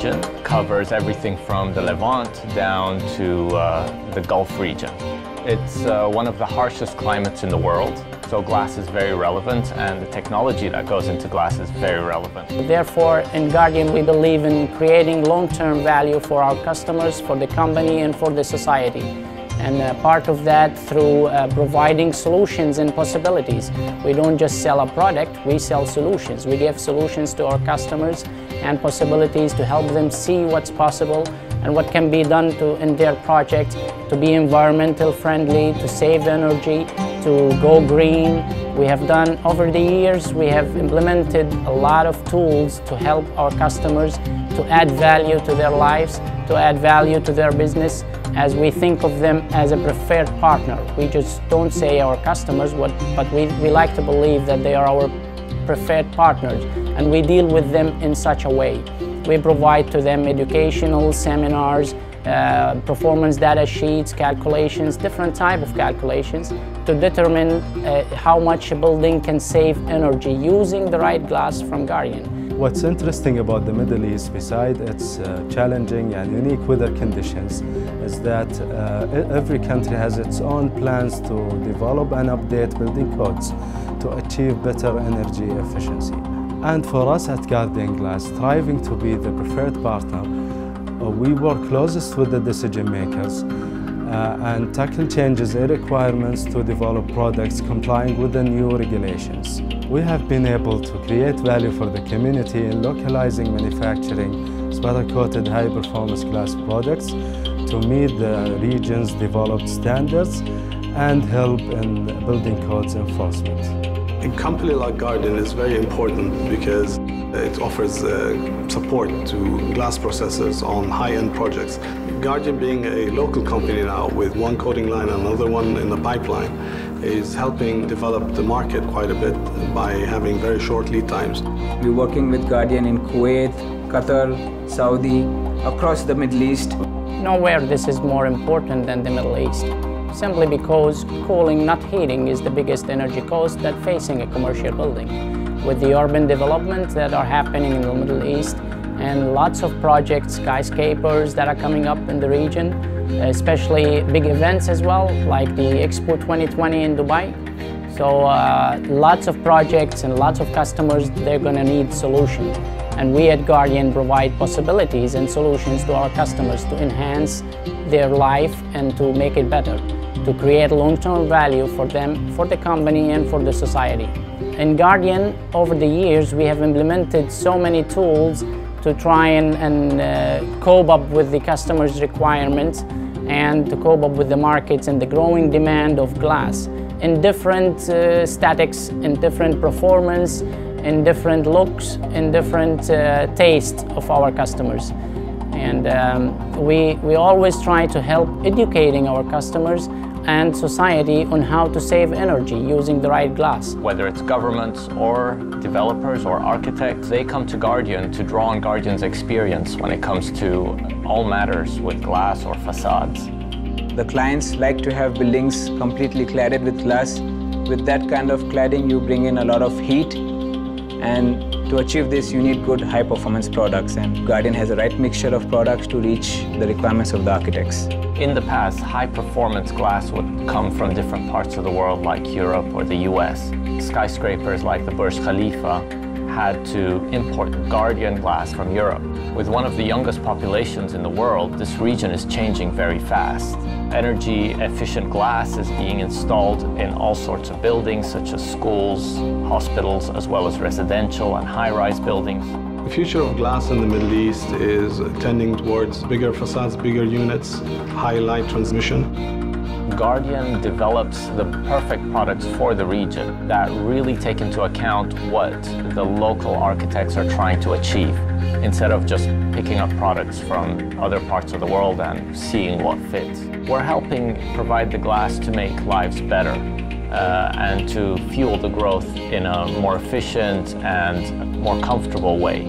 region covers everything from the Levant down to uh, the Gulf region. It's uh, one of the harshest climates in the world, so glass is very relevant and the technology that goes into glass is very relevant. Therefore, in Guardian we believe in creating long-term value for our customers, for the company and for the society and uh, part of that through uh, providing solutions and possibilities. We don't just sell a product, we sell solutions. We give solutions to our customers and possibilities to help them see what's possible and what can be done to, in their project to be environmental friendly, to save energy, to go green. We have done, over the years, we have implemented a lot of tools to help our customers to add value to their lives, to add value to their business, as we think of them as a preferred partner. We just don't say our customers, but we, we like to believe that they are our preferred partners and we deal with them in such a way. We provide to them educational seminars, uh, performance data sheets, calculations, different type of calculations to determine uh, how much a building can save energy using the right glass from Guardian. What's interesting about the Middle East, besides its uh, challenging and unique weather conditions, is that uh, every country has its own plans to develop and update building codes to achieve better energy efficiency. And for us at Guardian Glass, striving to be the preferred partner, uh, we work closest with the decision makers uh, and tackle changes in requirements to develop products complying with the new regulations. We have been able to create value for the community in localizing manufacturing sputter-coated high-performance glass products to meet the region's developed standards and help in building codes enforcement. A company like Guardian is very important because it offers uh, support to glass processors on high-end projects. Guardian being a local company now with one coating line and another one in the pipeline is helping develop the market quite a bit by having very short lead times. We're working with Guardian in Kuwait, Qatar, Saudi, across the Middle East. Nowhere this is more important than the Middle East simply because cooling, not heating, is the biggest energy cost that facing a commercial building with the urban development that are happening in the Middle East and lots of projects, skyscrapers that are coming up in the region, especially big events as well, like the Expo 2020 in Dubai. So uh, lots of projects and lots of customers, they're gonna need solutions. And we at Guardian provide possibilities and solutions to our customers to enhance their life and to make it better, to create long-term value for them, for the company and for the society. In Guardian, over the years, we have implemented so many tools to try and, and uh, cope up with the customer's requirements and to cope up with the markets and the growing demand of glass in different uh, statics, in different performance, in different looks, in different uh, taste of our customers. And um, we, we always try to help educating our customers and society on how to save energy using the right glass. Whether it's governments or developers or architects, they come to Guardian to draw on Guardian's experience when it comes to all matters with glass or facades. The clients like to have buildings completely cladded with glass. With that kind of cladding, you bring in a lot of heat and to achieve this, you need good high-performance products, and Guardian has the right mixture of products to reach the requirements of the architects. In the past, high-performance glass would come from different parts of the world, like Europe or the US. Skyscrapers like the Burj Khalifa had to import Guardian glass from Europe. With one of the youngest populations in the world, this region is changing very fast. Energy efficient glass is being installed in all sorts of buildings such as schools, hospitals, as well as residential and high-rise buildings. The future of glass in the Middle East is tending towards bigger facades, bigger units, high light transmission. Guardian develops the perfect products for the region that really take into account what the local architects are trying to achieve instead of just picking up products from other parts of the world and seeing what fits. We're helping provide the glass to make lives better uh, and to fuel the growth in a more efficient and more comfortable way.